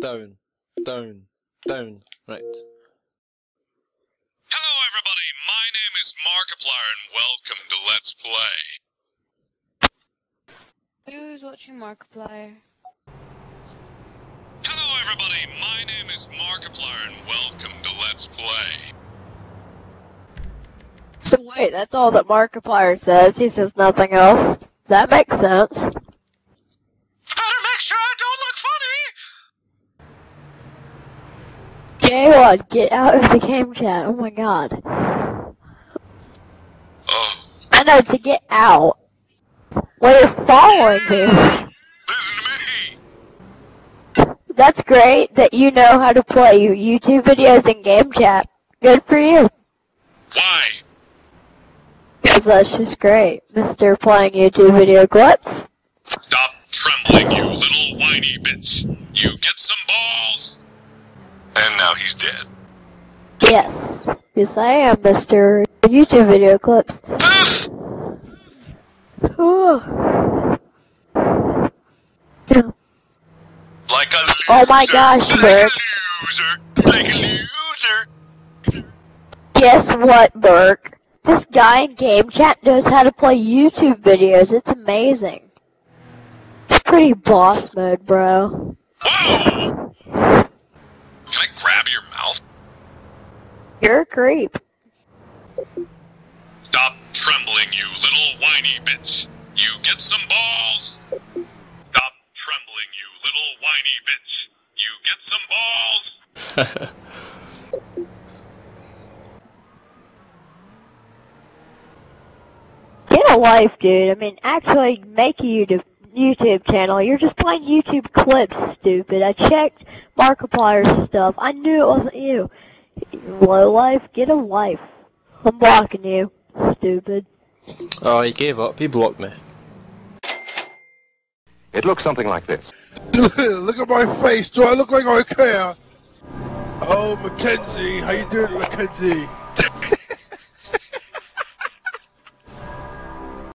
down, down, down. Right. Hello, everybody. My name is Markiplier, and welcome to Let's Play. Who's watching Markiplier? Hello, everybody. My name is Markiplier, and welcome to Let's Play. So wait, that's all that Markiplier says. He says nothing else. That makes sense. Better make sure I don't look J1, get out of the game chat. Oh my god. Oh, I know to get out. Well, you're following me. listen to me. That's great that you know how to play YouTube videos in game chat. Good for you. Why? Because that's just great. Mr. Playing YouTube video clips. Stop trembling, you little whiny bitch. You get some. He's dead. Yes. Yes, I am Mr. YouTube video clips. Ooh. Like a loser. Oh my gosh, like Bert. a loser. Like a loser. Guess what, Burke? This guy in game chat knows how to play YouTube videos. It's amazing. It's pretty boss mode, bro. Whoa! You're a creep. Stop trembling, you little whiny bitch. You get some balls. Stop trembling, you little whiny bitch. You get some balls. Get a life, dude. I mean, actually make a YouTube YouTube channel. You're just playing YouTube clips, stupid. I checked Markiplier's stuff. I knew it wasn't you. Low life, get a life. I'm blocking you, stupid. Oh, he gave up. He blocked me. It looks something like this. look at my face. Do I look like I care? Oh, Mackenzie, how you doing, Mackenzie?